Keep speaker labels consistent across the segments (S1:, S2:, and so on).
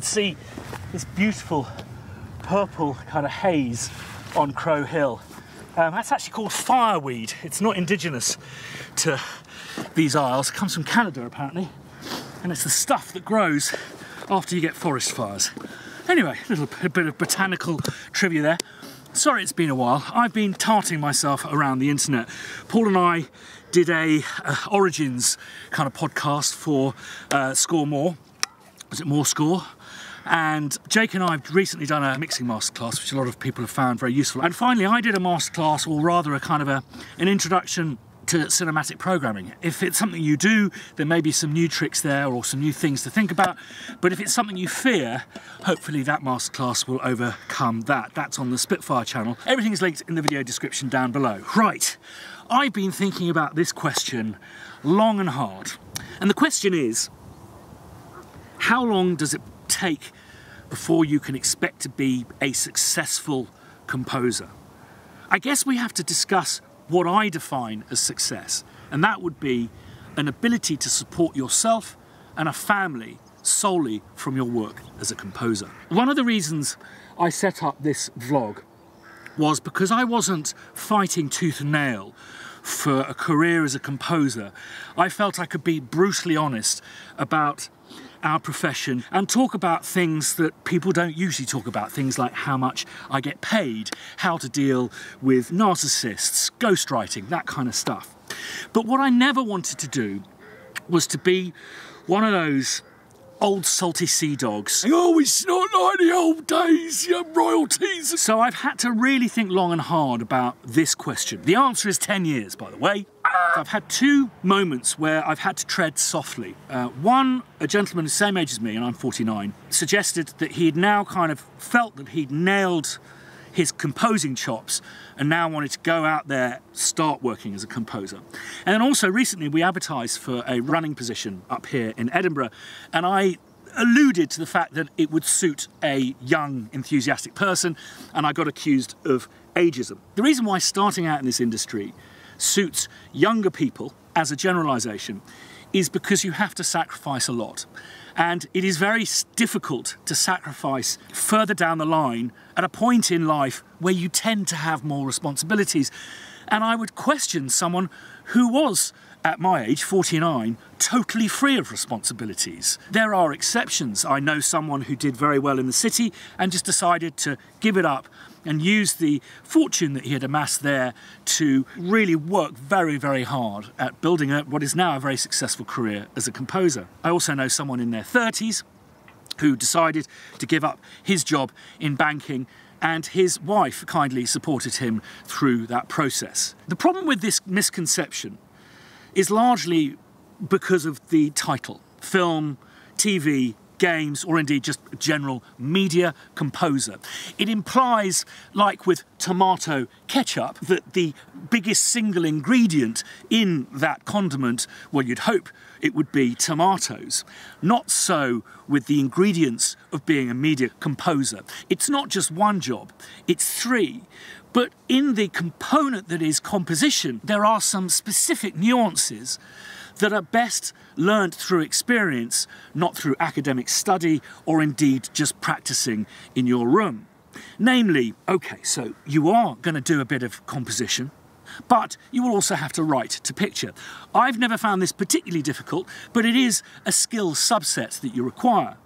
S1: could see this beautiful purple kind of haze on Crow Hill. Um, that's actually called fireweed. It's not indigenous to these isles. It comes from Canada apparently, and it's the stuff that grows after you get forest fires. Anyway, a little bit of botanical trivia there. Sorry it's been a while. I've been tarting myself around the internet. Paul and I did a uh, Origins kind of podcast for uh, Score More. Was it More Score? And Jake and I have recently done a mixing masterclass, which a lot of people have found very useful. And finally, I did a masterclass, or rather a kind of a, an introduction to cinematic programming. If it's something you do, there may be some new tricks there or some new things to think about. But if it's something you fear, hopefully that masterclass will overcome that. That's on the Spitfire channel. Everything is linked in the video description down below. Right, I've been thinking about this question long and hard. And the question is, how long does it take before you can expect to be a successful composer? I guess we have to discuss what I define as success, and that would be an ability to support yourself and a family solely from your work as a composer. One of the reasons I set up this vlog was because I wasn't fighting tooth and nail for a career as a composer. I felt I could be brutally honest about our profession and talk about things that people don't usually talk about, things like how much I get paid, how to deal with narcissists, ghostwriting, that kind of stuff. But what I never wanted to do was to be one of those old salty sea dogs. Oh, it's not like the old days, you royalties. So I've had to really think long and hard about this question. The answer is 10 years, by the way. I've had two moments where I've had to tread softly. Uh, one, a gentleman the same age as me, and I'm 49, suggested that he had now kind of felt that he'd nailed his composing chops and now wanted to go out there, start working as a composer. And then also recently we advertised for a running position up here in Edinburgh, and I alluded to the fact that it would suit a young, enthusiastic person, and I got accused of ageism. The reason why starting out in this industry suits younger people as a generalization is because you have to sacrifice a lot. And it is very difficult to sacrifice further down the line at a point in life where you tend to have more responsibilities. And I would question someone who was, at my age, 49, totally free of responsibilities. There are exceptions. I know someone who did very well in the city and just decided to give it up and use the fortune that he had amassed there to really work very, very hard at building a, what is now a very successful career as a composer. I also know someone in their 30s who decided to give up his job in banking and his wife kindly supported him through that process. The problem with this misconception is largely because of the title film, TV, games, or indeed just general media composer. It implies, like with tomato ketchup, that the biggest single ingredient in that condiment, well, you'd hope it would be tomatoes. Not so with the ingredients of being a media composer. It's not just one job, it's three. But in the component that is composition, there are some specific nuances that are best learnt through experience, not through academic study or indeed just practicing in your room. Namely, okay, so you are going to do a bit of composition, but you will also have to write to picture. I've never found this particularly difficult, but it is a skill subset that you require.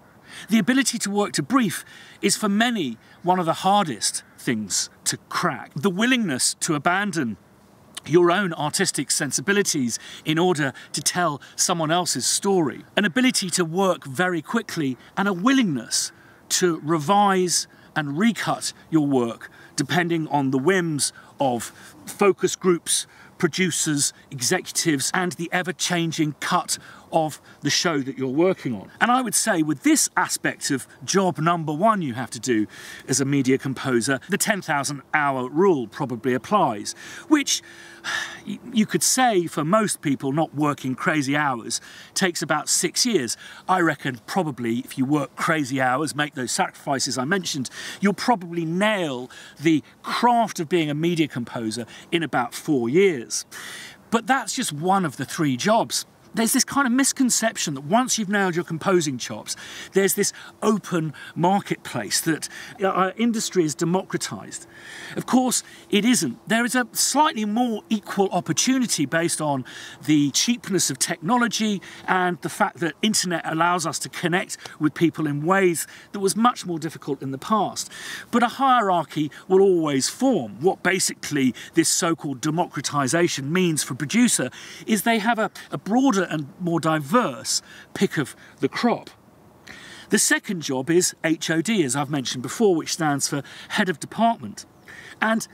S1: The ability to work to brief is for many one of the hardest things to crack. The willingness to abandon your own artistic sensibilities in order to tell someone else's story, an ability to work very quickly, and a willingness to revise and recut your work depending on the whims of focus groups, producers, executives, and the ever changing cut of the show that you're working on. And I would say, with this aspect of job number one you have to do as a media composer, the 10,000 hour rule probably applies, which you could say for most people not working crazy hours takes about six years. I reckon probably if you work crazy hours, make those sacrifices I mentioned, you'll probably nail the craft of being a media composer in about four years. But that's just one of the three jobs. There's this kind of misconception that once you've nailed your composing chops, there's this open marketplace that our industry is democratized. Of course, it isn't. There is a slightly more equal opportunity based on the cheapness of technology and the fact that internet allows us to connect with people in ways that was much more difficult in the past. But a hierarchy will always form. What basically this so-called democratization means for producer is they have a, a broader and more diverse pick of the crop. The second job is HOD, as I've mentioned before, which stands for Head of Department. And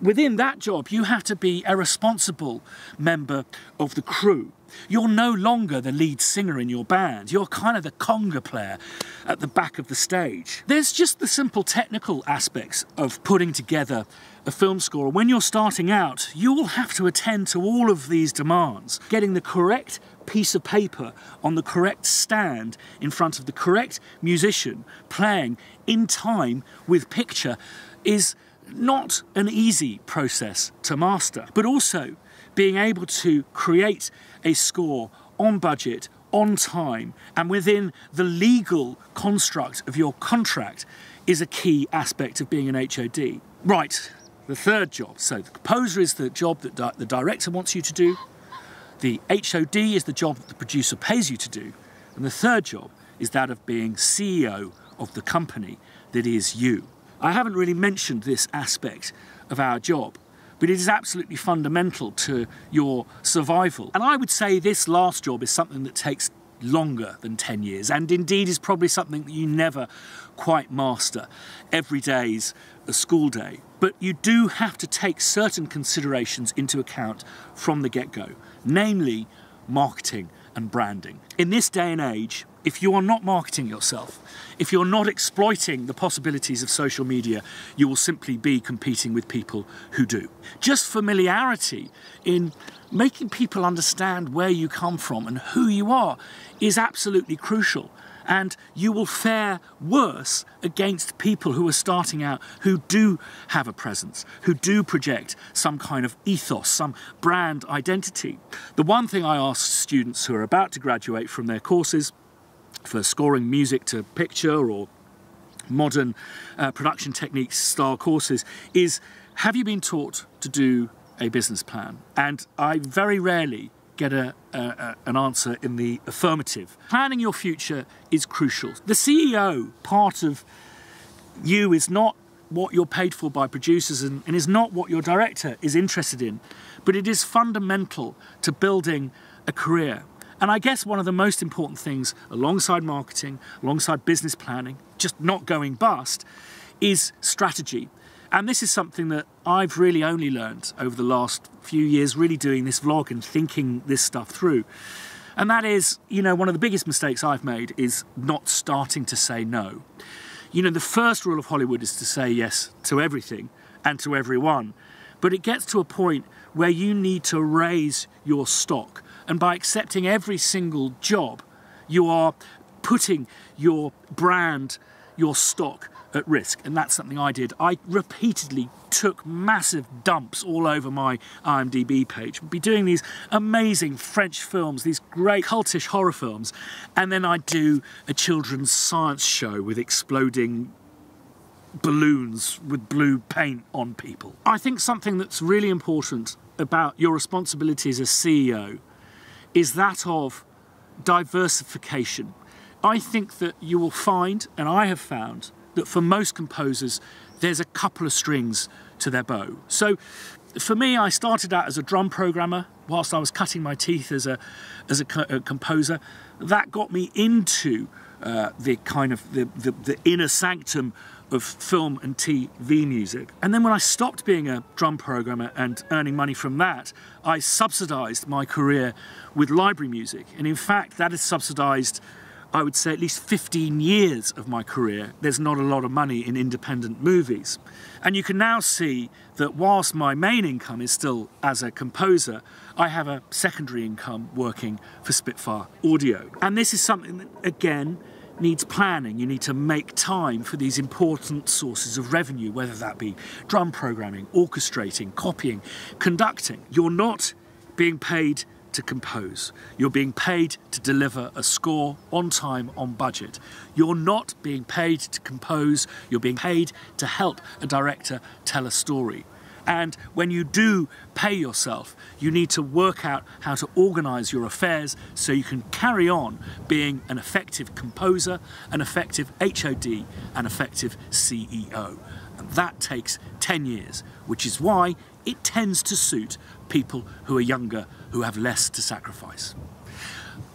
S1: within that job, you have to be a responsible member of the crew. You're no longer the lead singer in your band. You're kind of the conga player at the back of the stage. There's just the simple technical aspects of putting together a film score. When you're starting out, you will have to attend to all of these demands. Getting the correct piece of paper on the correct stand in front of the correct musician playing in time with picture is not an easy process to master, but also being able to create a score on budget, on time, and within the legal construct of your contract is a key aspect of being an HOD. Right, the third job. So the composer is the job that di the director wants you to do. The HOD is the job that the producer pays you to do. And the third job is that of being CEO of the company that is you. I haven't really mentioned this aspect of our job, but it is absolutely fundamental to your survival. And I would say this last job is something that takes longer than 10 years, and indeed is probably something that you never quite master. Every day's a school day. But you do have to take certain considerations into account from the get go, namely marketing and branding. In this day and age, if you are not marketing yourself, if you're not exploiting the possibilities of social media, you will simply be competing with people who do. Just familiarity in making people understand where you come from and who you are is absolutely crucial and you will fare worse against people who are starting out who do have a presence, who do project some kind of ethos, some brand identity. The one thing I ask students who are about to graduate from their courses for scoring music to picture or modern uh, production techniques style courses is have you been taught to do a business plan? And I very rarely get a, a, an answer in the affirmative. Planning your future is crucial. The CEO part of you is not what you're paid for by producers and, and is not what your director is interested in, but it is fundamental to building a career. And I guess one of the most important things alongside marketing, alongside business planning, just not going bust, is strategy. And this is something that I've really only learned over the last few years, really doing this vlog and thinking this stuff through. And that is, you know, one of the biggest mistakes I've made is not starting to say no. You know, the first rule of Hollywood is to say yes to everything and to everyone. But it gets to a point where you need to raise your stock. And by accepting every single job, you are putting your brand, your stock at risk. And that's something I did. I repeatedly took massive dumps all over my IMDb page. I'd be doing these amazing French films, these great cultish horror films, and then I'd do a children's science show with exploding balloons with blue paint on people. I think something that's really important about your responsibility as a CEO is that of diversification. I think that you will find, and I have found, that for most composers, there's a couple of strings to their bow. So for me, I started out as a drum programmer whilst I was cutting my teeth as a, as a, co a composer. That got me into uh, the kind of the, the, the inner sanctum of film and TV music. And then when I stopped being a drum programmer and earning money from that, I subsidized my career with library music. And in fact, that is subsidized I would say at least 15 years of my career, there's not a lot of money in independent movies. And you can now see that whilst my main income is still as a composer, I have a secondary income working for Spitfire Audio. And this is something that, again, needs planning. You need to make time for these important sources of revenue, whether that be drum programming, orchestrating, copying, conducting. You're not being paid to compose. You're being paid to deliver a score on time, on budget. You're not being paid to compose, you're being paid to help a director tell a story. And when you do pay yourself, you need to work out how to organise your affairs so you can carry on being an effective composer, an effective HOD, an effective CEO. And that takes 10 years, which is why it tends to suit people who are younger, who have less to sacrifice.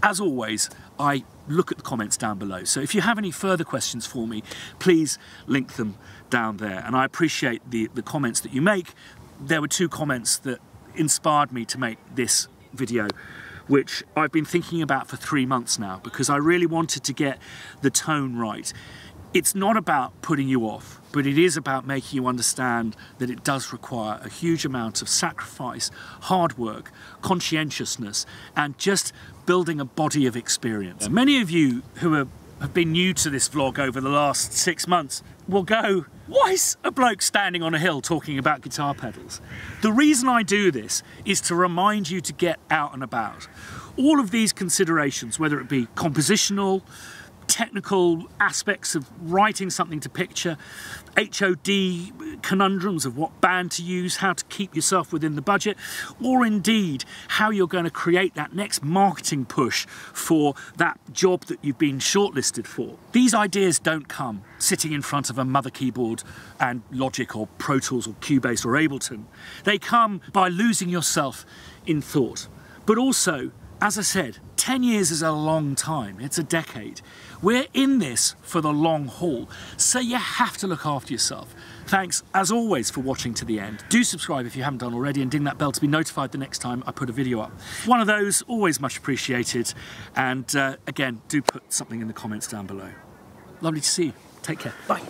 S1: As always, I look at the comments down below. So if you have any further questions for me, please link them down there. And I appreciate the, the comments that you make. There were two comments that inspired me to make this video which I've been thinking about for three months now because I really wanted to get the tone right. It's not about putting you off, but it is about making you understand that it does require a huge amount of sacrifice, hard work, conscientiousness, and just building a body of experience. Many of you who are, have been new to this vlog over the last six months will go, why is a bloke standing on a hill talking about guitar pedals? The reason I do this is to remind you to get out and about. All of these considerations, whether it be compositional, technical aspects of writing something to picture, HOD conundrums of what band to use, how to keep yourself within the budget, or indeed how you're going to create that next marketing push for that job that you've been shortlisted for. These ideas don't come sitting in front of a mother keyboard and Logic or Pro Tools or Cubase or Ableton. They come by losing yourself in thought, but also as I said, 10 years is a long time, it's a decade. We're in this for the long haul, so you have to look after yourself. Thanks, as always, for watching to the end. Do subscribe if you haven't done already and ding that bell to be notified the next time I put a video up. One of those, always much appreciated. And uh, again, do put something in the comments down below. Lovely to see you. Take care. Bye.